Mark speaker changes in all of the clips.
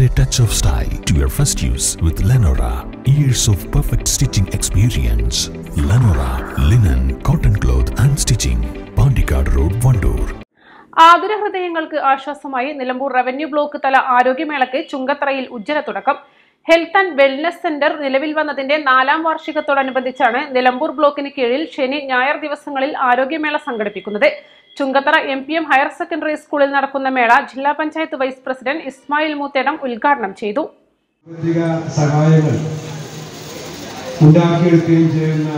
Speaker 1: Add a touch of style to your first use with Lenora. Years of perfect stitching experience. Lenora, linen, cotton cloth and stitching. Pandikad Road, Vandoor.
Speaker 2: ആതുര ഹൃദയങ്ങൾക്ക് ആശ്വാസമായി Nilambur revenue block തല ആരോഗ്യമേളയ്ക്ക് ചുങ്കത്തറയിൽ ഉജ്ജ്വല തുടക്കം health and wellness centre നിലവിൽ വന്നതിന്റെ നാലാം വാർഷികത്തോടനുബന്ധിച്ചാണ് നിലമ്പൂർ ബ്ലോക്കിന് കീഴിൽ ശനി ഞായർ ദിവസങ്ങളിൽ ആരോഗ്യമേള സംഘടിപ്പിക്കുന്നത്. Chungathara M P M higher secondary സ്കൂളിൽ നടക്കുന്ന മേള ജില്ലാ പഞ്ചായത്ത് വൈസ് പ്രസിഡന്റ് ഇസ്മായിൽ മൂത്തേടം ഉദ്ഘാടനം ചെയ്തു.
Speaker 3: ഉണ്ടാക്കിയെടുക്കുകയും ചെയ്യുന്ന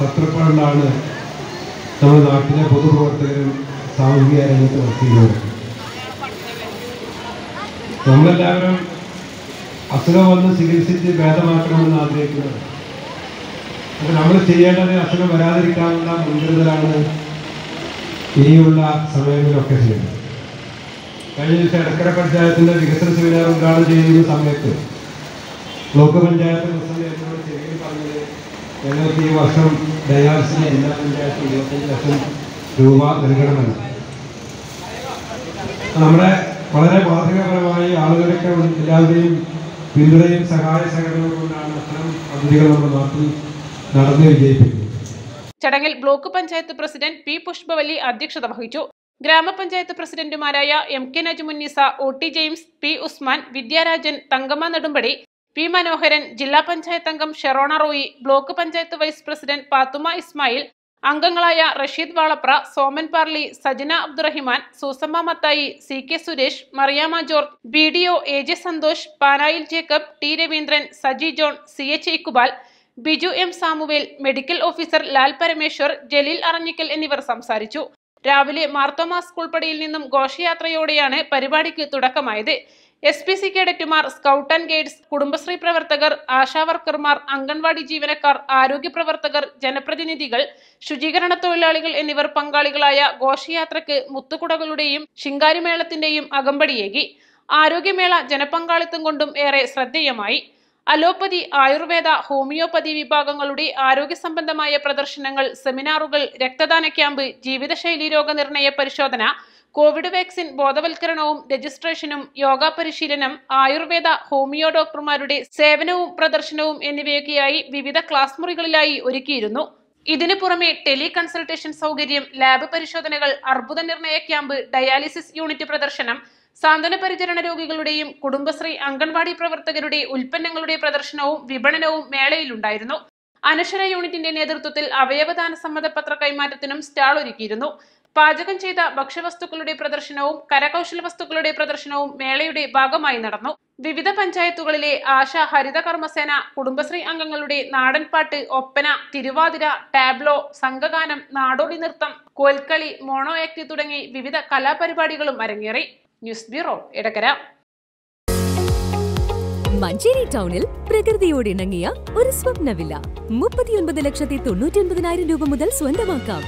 Speaker 3: തത്രപ്പാടിലാണ് നമ്മുടെ നാട്ടിലെ നമ്മളെല്ലാവരും അസുഖം വന്ന് ചികിത്സിച്ച് ഭേദമാക്കണമെന്ന് ആഗ്രഹിക്കുന്നത്. അപ്പോൾ നമ്മൾ ചെയ്യേണ്ടത് അസുഖം വരാതിരിക്കാനുള്ള മുൻകരുതലാണ് ഇനിയുള്ള സമയങ്ങളിലൊക്കെ ചെയ്യുന്നത്. കഴിഞ്ഞ ദിവസം എടക്കര പഞ്ചായത്തിന്റെ വികസന സെമിനാർ ഉദ്ഘാടനം ചെയ്യുന്ന സമയത്ത് ബ്ലോക്ക് പഞ്ചായത്ത് പ്രസിഡന്റ് എന്നോട് ചെറിയ പറഞ്ഞത് ഞങ്ങൾക്ക് ഈ വർഷം ഡയാലിസിന് ജില്ലാ പഞ്ചായത്ത് ഇരുപത്തഞ്ച് ലക്ഷം രൂപ നൽകണമെന്ന്. നമ്മുടെ വളരെ ബാധകപരമായി ആളുകളൊക്കെ എല്ലാവരെയും പിന്തുണയും സഹായ സഹകരണവും കൊണ്ടാണ് അത്തരം പദ്ധതികൾ നമ്മുടെ നാട്ടിൽ നടന്നു വിജയിപ്പിക്കുന്നത്.
Speaker 2: ചടങ്ങിൽ block panchayat president P Pushpavalli അധ്യക്ഷത വഹിച്ചു. ഗ്രാമപഞ്ചായത്ത് പ്രസിഡന്റുമാരായ M K Najumunnisa O T James P Usman Vidyarajan Thankamma Nedumpadi P Manoharan ജില്ലാ പഞ്ചായത്ത് അംഗം Sherona Roy block panchayat vice president Pathuma Ismail അംഗങ്ങളായ Rasheed Valapra Soman Parli Sajana Abdurahiman Susamma Mathai C K Suresh Mariyama George B D O A J Santhosh Panayil Jacob T Raveendran Saji John C H Iqbal Biju M Samuel medical officer Lal Parameswar Jaleel Aranjikkal എന്നിവർ സംസാരിച്ചു. രാവിലെ Marthoma school പടിയിൽ നിന്നും ഘോഷയാത്രയോടെയാണ് പരിപാടിക്ക് തുടക്കമായത്. S P C കേഡറ്റുമാർ scout and guides Kudumbashree പ്രവർത്തകർ ആശാവർക്കർമാർ അംഗൻവാടി ജീവനക്കാർ ആരോഗ്യ പ്രവർത്തകർ ജനപ്രതിനിധികൾ ശുചീകരണ തൊഴിലാളികൾ എന്നിവർ പങ്കാളികളായ ഘോഷയാത്രക്ക് മുത്തുകുടകളുടെയും ശിങ്കാരിമേളത്തിന്റെയും അകമ്പടിയേകി. ആരോഗ്യമേള ജനപങ്കാളിത്തം കൊണ്ടും ഏറെ ശ്രദ്ധേയമായി. അലോപ്പതി ആയുർവേദ ഹോമിയോപ്പതി വിഭാഗങ്ങളുടെ ആരോഗ്യ സംബന്ധമായ പ്രദർശനങ്ങൾ സെമിനാറുകൾ രക്തദാന ക്യാമ്പ് ജീവിതശൈലി രോഗനിർണയ പരിശോധന കോവിഡ് വാക്സിൻ ബോധവൽക്കരണവും രജിസ്ട്രേഷനും യോഗ പരിശീലനം ആയുർവേദ ഹോമിയോ ഡോക്ടർമാരുടെ സേവനവും പ്രദർശനവും എന്നിവയൊക്കെയായി വിവിധ ക്ലാസ് മുറികളിലായി ഒരുക്കിയിരുന്നു. ഇതിനു പുറമെ ടെലി കൺസൾട്ടേഷൻ സൗകര്യം ലാബ് പരിശോധനകൾ അർബുദ നിർണയ ക്യാമ്പ് ഡയാലിസിസ് യൂണിറ്റ് പ്രദർശനം സാന്ത്വന പരിചരണ രോഗികളുടെയും കുടുംബശ്രീ അംഗൻവാടി പ്രവർത്തകരുടെ ഉൽപ്പന്നങ്ങളുടെ പ്രദർശനവും വിപണനവും മേളയിലുണ്ടായിരുന്നു. അനശ്വര യൂണിറ്റിന്റെ നേതൃത്വത്തിൽ അവയവദാന സമ്മതപത്ര കൈമാറ്റത്തിനും സ്റ്റാൾ ഒരുക്കിയിരുന്നു. പാചകം ചെയ്ത ഭക്ഷ്യവസ്തുക്കളുടെ പ്രദർശനവും കരകൗശല വസ്തുക്കളുടെ പ്രദർശനവും മേളയുടെ ഭാഗമായി നടന്നു. വിവിധ പഞ്ചായത്തുകളിലെ ആശ ഹരിത കർമ്മസേന കുടുംബശ്രീ അംഗങ്ങളുടെ നാടൻപാട്ട് ഒപ്പന തിരുവാതിര ടാബ്ലോ സംഘഗാനം നാടോടി നൃത്തം കോൽക്കളി മോണോ ആക്ട് തുടങ്ങി വിവിധ കലാപരിപാടികളും അരങ്ങേറി. News bureau Edakkara.
Speaker 4: മഞ്ചേരി ടൗണിൽ പ്രകൃതിയോട് ഇണങ്ങിയ ഒരു സ്വപ്ന വില മുപ്പത്തിയൊൻപത് ലക്ഷത്തി തൊണ്ണൂറ്റി രൂപ മുതൽ സ്വന്തമാക്കാം.